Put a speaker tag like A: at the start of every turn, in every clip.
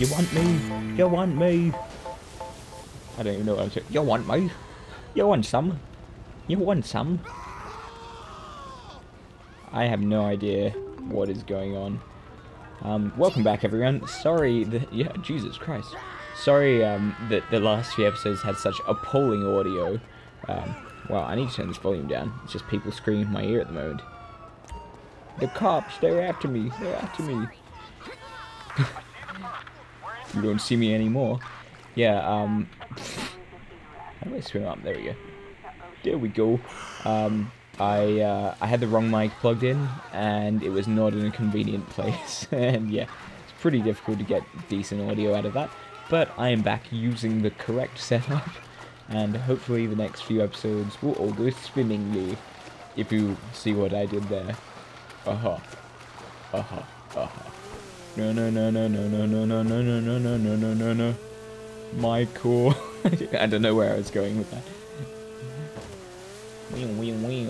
A: You want me? You want me? I don't even know what I'm saying. You want me? You want some? You want some? I have no idea what is going on. Um, welcome back, everyone. Sorry that, yeah, Jesus Christ. Sorry um, that the last few episodes had such appalling audio. Um, well, I need to turn this volume down. It's just people screaming in my ear at the moment. The cops, they're after me. They're after me. You don't see me anymore. Yeah, um... How do I swim up? There we go. There we go. Um, I, uh, I had the wrong mic plugged in, and it was not in a convenient place. and yeah, it's pretty difficult to get decent audio out of that. But I am back using the correct setup, and hopefully the next few episodes will all go swimmingly. If you see what I did there. Uh-huh. Uh-huh. Uh-huh. No, no, no, no, no, no, no, no, no, no, no, no, no, no, no, no. Michael. I don't know where I was going with that. Wee wee wee.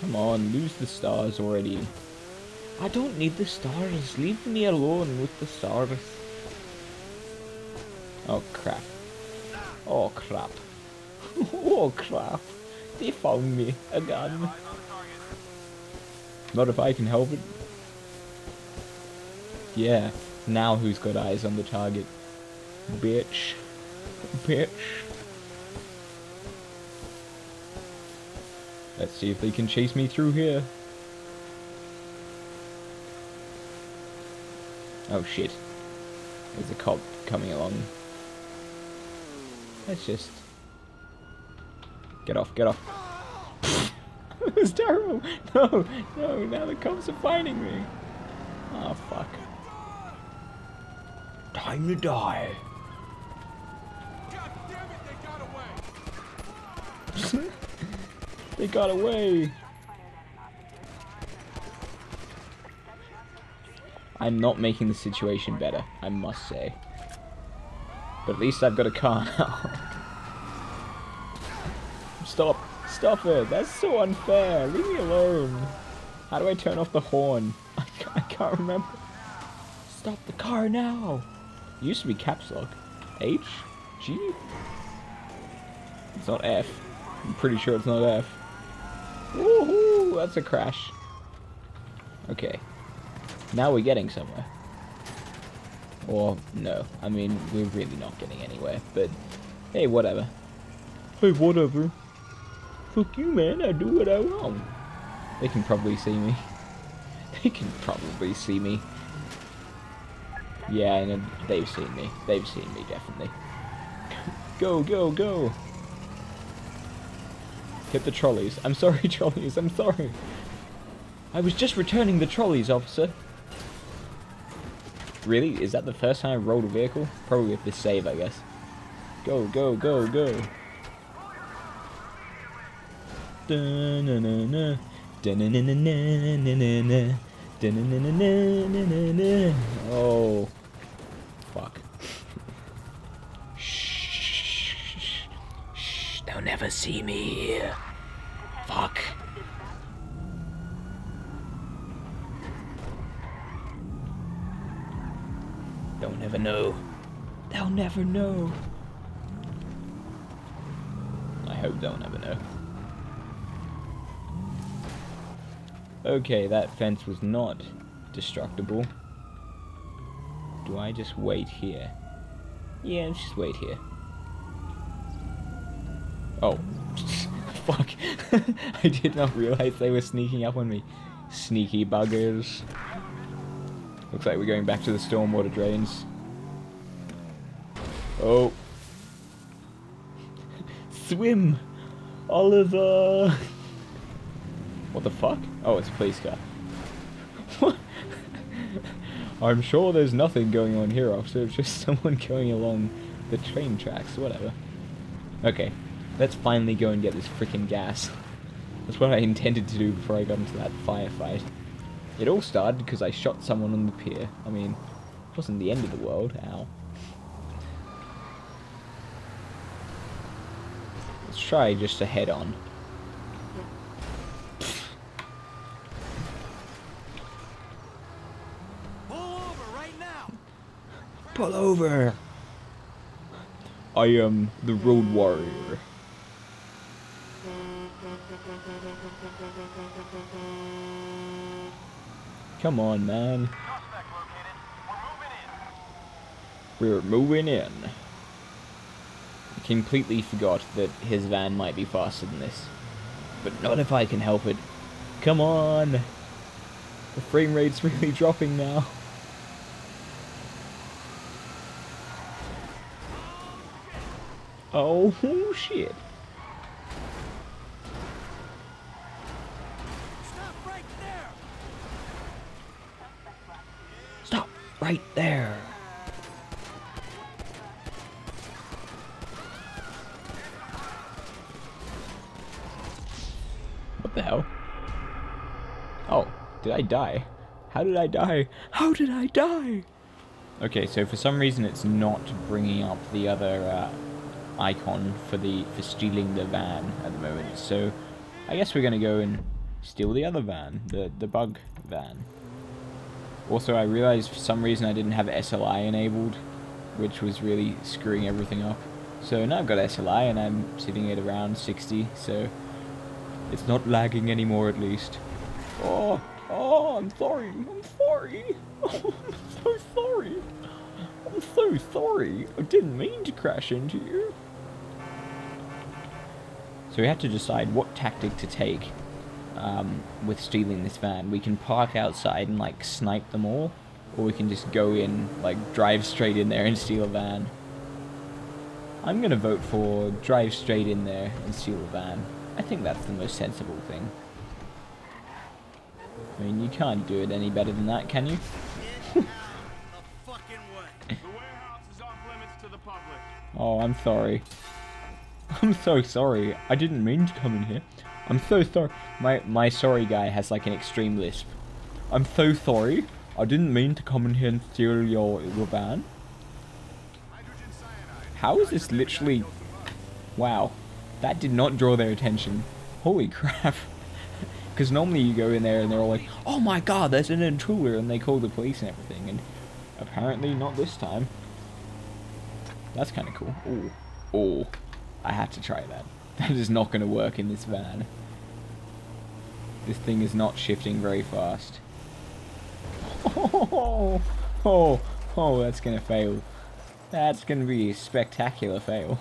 A: Come on, lose the stars already. I don't need the stars. Leave me alone with the stars. Oh crap. Oh crap. oh crap. They found me again. Not if I can help it. Yeah, now who's got eyes on the target? Bitch. Bitch. Let's see if they can chase me through here. Oh shit. There's a cop coming along. Let's just... Get off, get off. it was terrible. No, no, now the cops are finding me. Oh, fuck. Time to die.
B: God damn it, they got away!
A: They got away. I'm not making the situation better, I must say. But at least I've got a car now. Stop. It. That's so unfair. Leave me alone. How do I turn off the horn? I can't, I can't remember. Stop the car now. It used to be caps lock. H? G? It's not F. I'm pretty sure it's not F. Woohoo! That's a crash. Okay. Now we're getting somewhere. Or, no. I mean, we're really not getting anywhere. But, hey, whatever. Hey, whatever. Fuck you, man. I do what I want. They can probably see me. They can probably see me. Yeah, and they've seen me. They've seen me, definitely. go, go, go! Hit the trolleys. I'm sorry, trolleys. I'm sorry. I was just returning the trolleys, officer. Really? Is that the first time I've rolled a vehicle? Probably with this save, I guess. Go, go, go, go. Oh. Fuck. Shh. Shh. They'll never see me. Fuck. They'll never know. They'll never know. I hope they'll never know. Okay, that fence was not destructible. Do I just wait here? Yeah, just wait here. Oh. Fuck. I did not realize they were sneaking up on me. Sneaky buggers. Looks like we're going back to the stormwater drains. Oh. Swim! Oliver! What the fuck? Oh, it's a police car. What? I'm sure there's nothing going on here, officer. It's just someone going along the train tracks, whatever. Okay, let's finally go and get this freaking gas. That's what I intended to do before I got into that firefight. It all started because I shot someone on the pier. I mean, it wasn't the end of the world. Ow. Let's try just to head on. Pull over. I am the road warrior. Come on, man.
C: We're moving in.
A: I completely forgot that his van might be faster than this. But not if I can help it. Come on! The frame rate's really dropping now. Oh shit.
B: Stop right there!
A: Stop right there. What the hell? Oh, did I die? How did I die? How did I die? Okay, so for some reason it's not bringing up the other uh, icon for the for stealing the van at the moment. So I guess we're gonna go and steal the other van, the the bug van. Also, I realized for some reason I didn't have SLI enabled, which was really screwing everything up. So now I've got SLI and I'm sitting at around 60, so it's not lagging anymore at least. Oh, oh, I'm sorry, I'm sorry. I'm so sorry. I'm so sorry. I didn't mean to crash into you. So we have to decide what tactic to take um, with stealing this van. We can park outside and like snipe them all, or we can just go in, like drive straight in there and steal a van. I'm gonna vote for drive straight in there and steal a van. I think that's the most sensible thing. I mean, you can't do it any better than that, can you?
C: Get out the fucking way.
B: The warehouse is off limits to the public.
A: Oh, I'm sorry. I'm so sorry. I didn't mean to come in here. I'm so sorry. My my sorry guy has like an extreme lisp. I'm so sorry. I didn't mean to come in here and steal your your van. How is this literally? Wow, that did not draw their attention. Holy crap! Because normally you go in there and they're all like, "Oh my God, there's an intruder," and they call the police and everything. And apparently not this time. That's kind of cool. Oh, oh, I had to try that. That is not going to work in this van. This thing is not shifting very fast. Oh, oh, oh, that's going to fail. That's going to be a spectacular fail.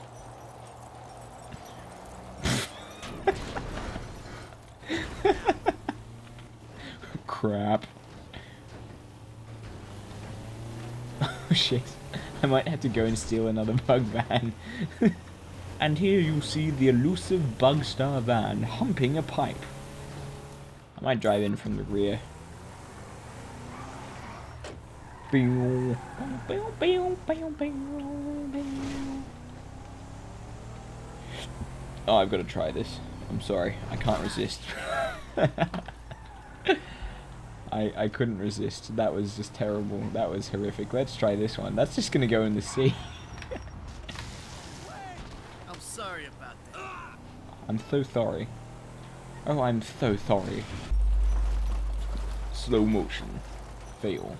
A: Crap. Oh shit. I might have to go and steal another bug van. And here you see the elusive Bugstar van humping a pipe. I might drive in from the rear. Oh, I've got to try this. I'm sorry. I can't resist. I, I couldn't resist. That was just terrible. That was horrific. Let's try this one. That's just going to go in the sea.
C: I'm sorry about that.
A: I'm so sorry. Oh, I'm so sorry. Slow motion. Fail.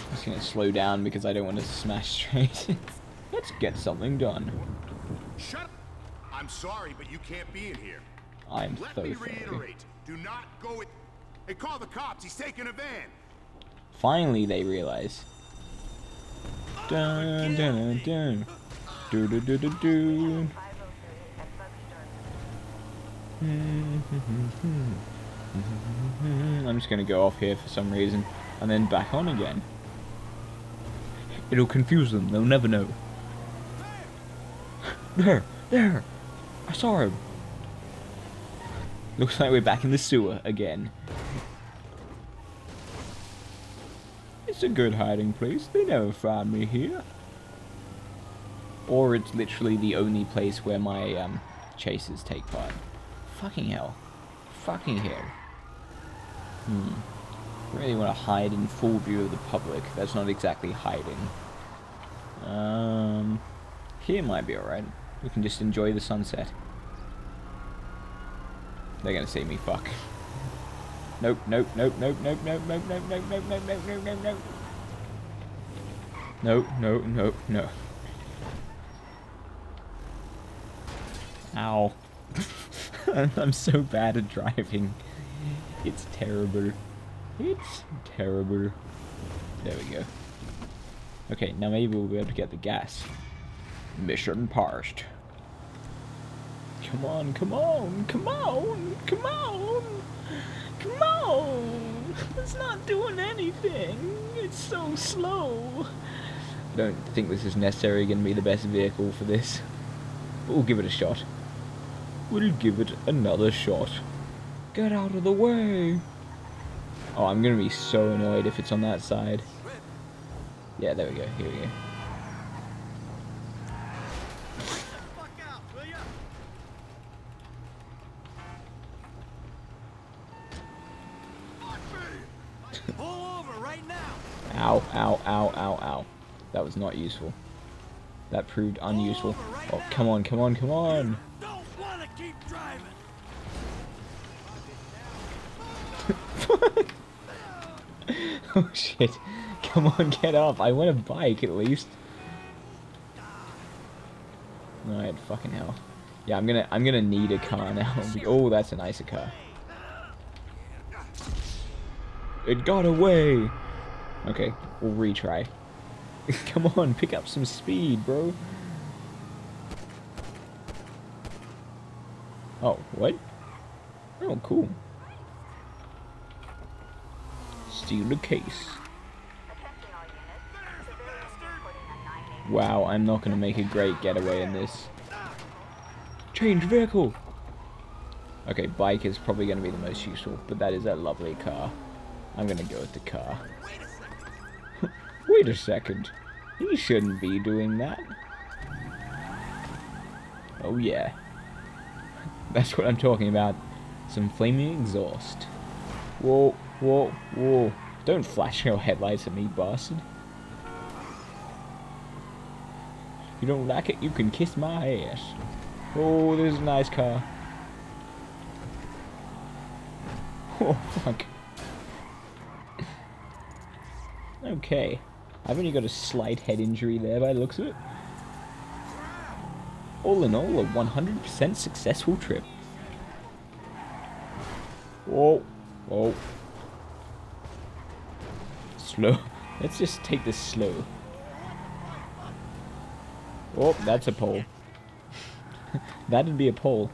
A: I'm just gonna slow down because I don't want to smash straight. Let's get something done.
D: Shut up! I'm sorry, but you can't be in here.
A: I'm
D: Let
A: so
D: me
A: sorry.
D: reiterate. Do not go with... Hey, call the cops. He's taking a van.
A: Finally, they realize. Dun dun dun. Do do do do do. I'm just gonna go off here for some reason and then back on again. It'll confuse them, they'll never know. There, there! I saw him! Looks like we're back in the sewer again. It's a good hiding place, they never found me here. Or it's literally the only place where my um, chases take part. Fucking hell. Fucking hell. Hmm. Really want to hide in full view of the public. That's not exactly hiding. Um, here might be alright. We can just enjoy the sunset. They're gonna see me fuck. Nope, nope, nope, nope, nope, nope, nope, nope, nope, nope, nope, nope, nope, nope, nope. No, no, no, no. Ow. I'm so bad at driving. It's terrible. It's terrible. There we go. Okay, now maybe we'll be able to get the gas. Mission passed. Come on, come on, come on, come on, come on. It's not doing anything. It's so slow. I don't think this is necessarily going to be the best vehicle for this. But we'll give it a shot. We'll give it another shot. Get out of the way. Oh, I'm going to be so annoyed if it's on that side. Yeah, there we go. Here we go.
C: Fuck out, will ya?
B: Pull over right now.
A: Ow, ow, ow, ow, ow. That was not useful. That proved unuseful. Oh, come on, come on, come on.
B: Don't want to keep driving.
A: oh shit. Come on, get up. I want a bike at least. Alright, fucking hell. Yeah, I'm gonna I'm gonna need a car now. Oh, that's a nicer car. It got away! Okay, we'll retry. Come on, pick up some speed, bro. Oh, what? Oh, cool. Steal the case. Wow, I'm not going to make a great getaway in this. Change vehicle! Okay, bike is probably going to be the most useful, but that is a lovely car. I'm going to go with the car. Wait a second. He shouldn't be doing that. Oh yeah. That's what I'm talking about. Some flaming exhaust. Whoa, whoa, whoa. Don't flash your headlights at me, bastard. You don't like it, you can kiss my ass. Oh, there's a nice car. Oh, fuck. Okay. I've only got a slight head injury there by the looks of it. All in all, a 100% successful trip. Whoa. Whoa. Slow. Let's just take this slow. Oh, that's a pole. That'd be a pole.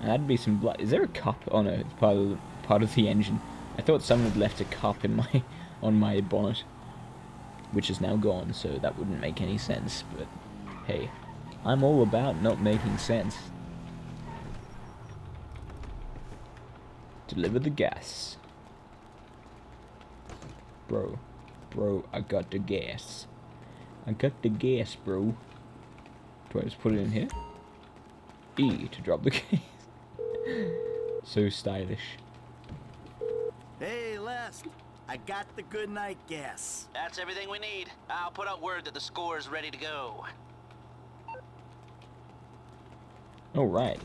A: That'd be some blood. Is there a cup? Oh no, it's part of the, part of the engine. I thought someone had left a cup in my on my bonnet, which is now gone. So that wouldn't make any sense. But hey, I'm all about not making sense. Deliver the gas. Bro, bro, I got the gas. I got the gas, bro. Do I just put it in here? E to drop the case. so stylish.
C: Hey, Les. I got the good night gas.
E: That's everything we need. I'll put out word that the score is ready to go.
A: Alright.